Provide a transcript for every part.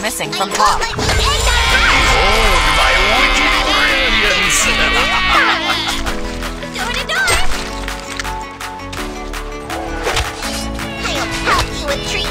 missing from plot. Door to door! I'll help you with.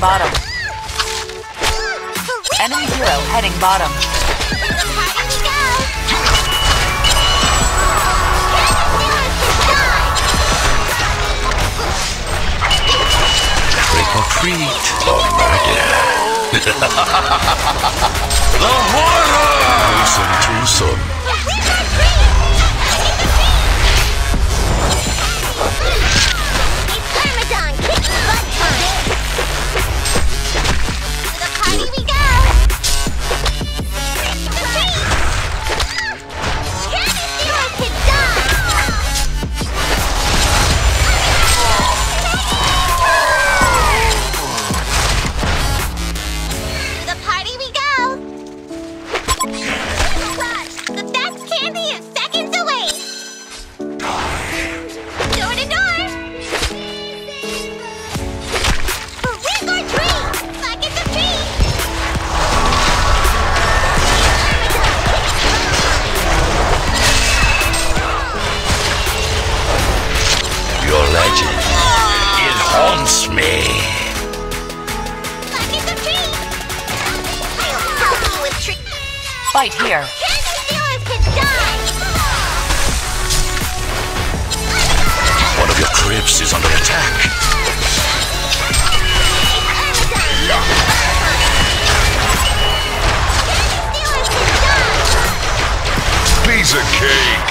bottom. Enemy hero heading bottom. Trick or treat the horror! Listen to twosome. fight here. One of your cribs is under attack. Piece of cake.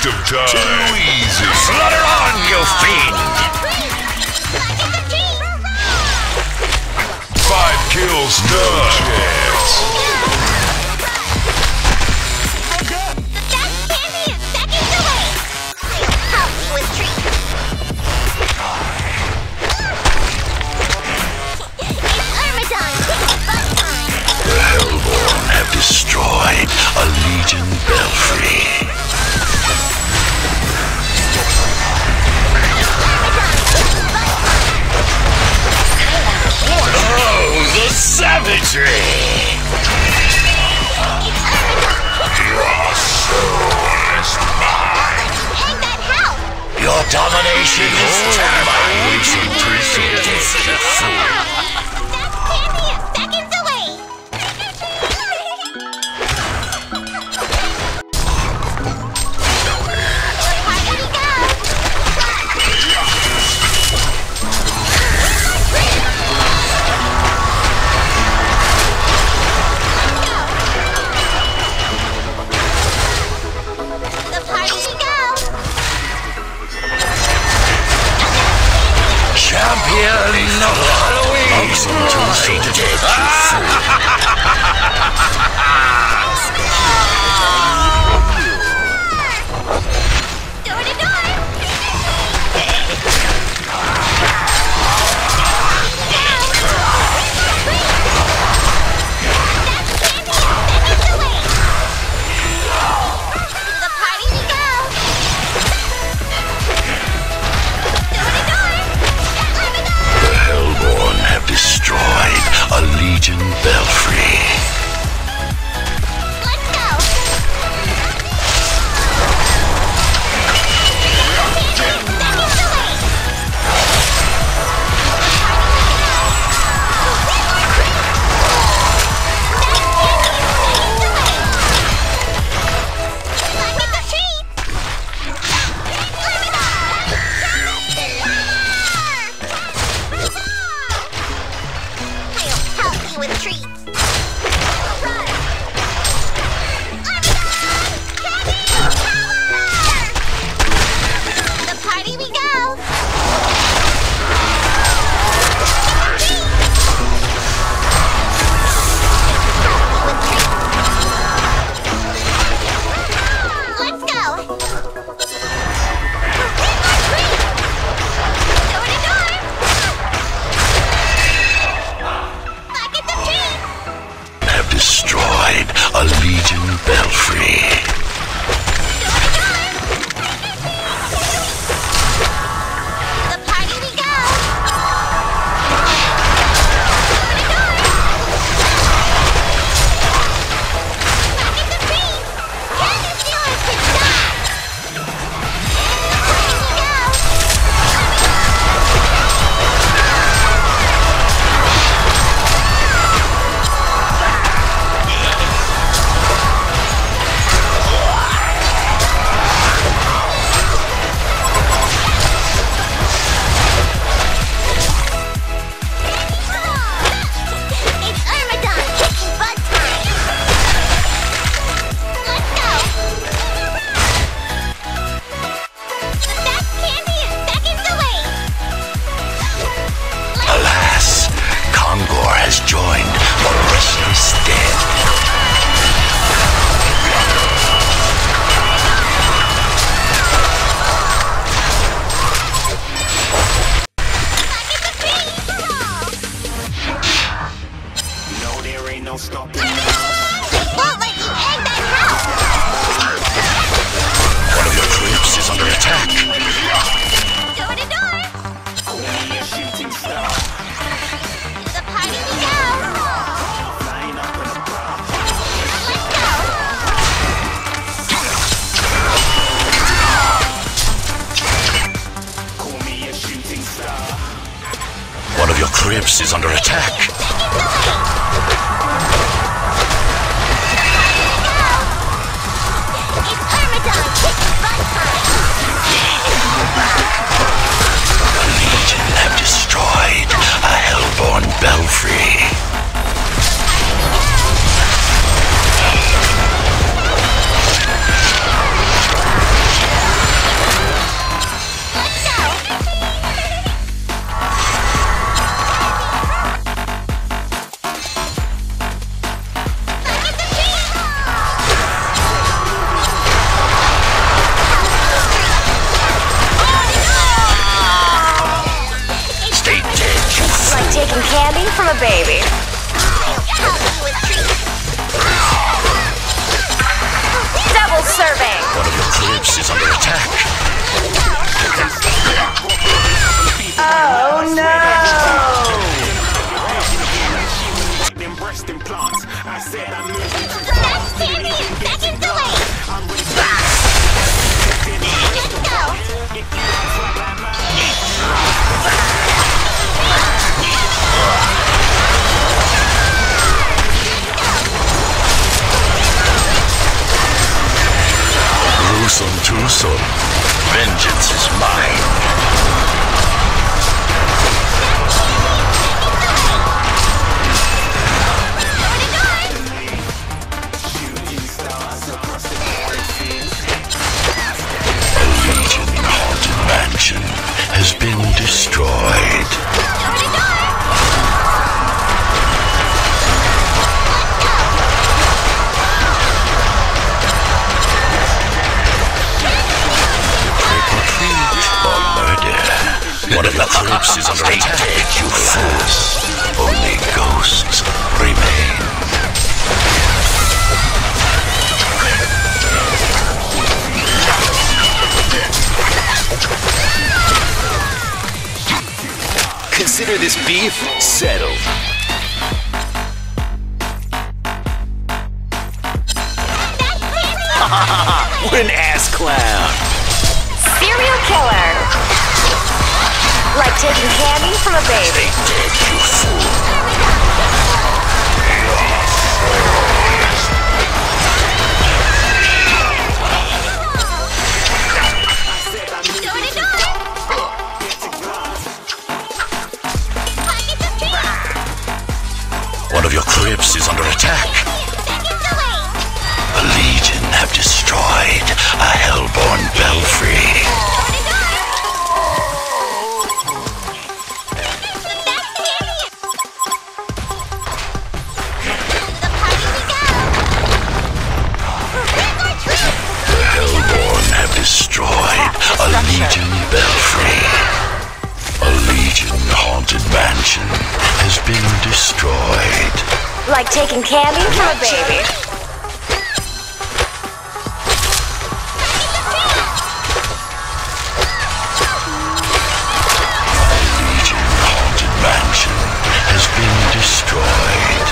waste of time. Too easy. Flutter on, you fiend! Five kills, no chance. nation is terrified. Crypts is under attack. Time! Legion have destroyed a Hellbourne belfry. One of your crypts is under attack. dead, you fools. Only ghosts remain. Consider this beef settled. What an ass clown. Serial killer. Taking candy from a baby. Dead, you fool. Candy from a baby. Legion haunted mansion has been destroyed.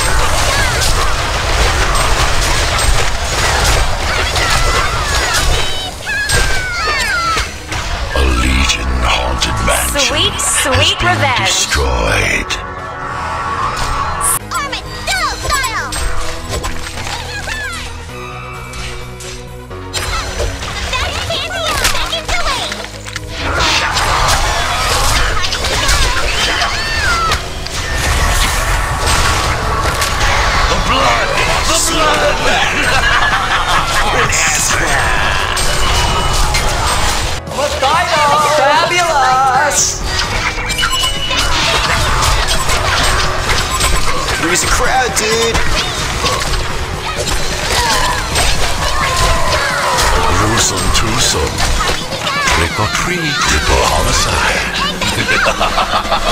A Legion haunted mansion Sweet, has sweet been revenge. destroyed. Crowd, dude. Gruesome twosome. Trick or treat. Triple homicide.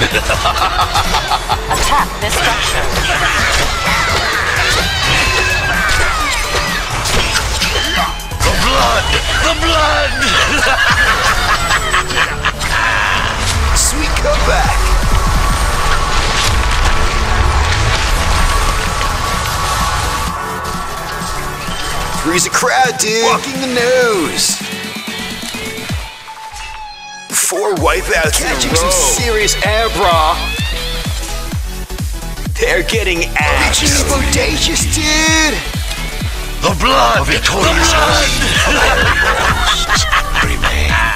Attack this structure. The blood! The blood! Sweet comeback. Three's a crowd, dude. Walking the nose four wipeouts Catching in a row. some serious air, bra. They're getting ash. Bitchy bodacious, dude. The blood of victorious blood. remains.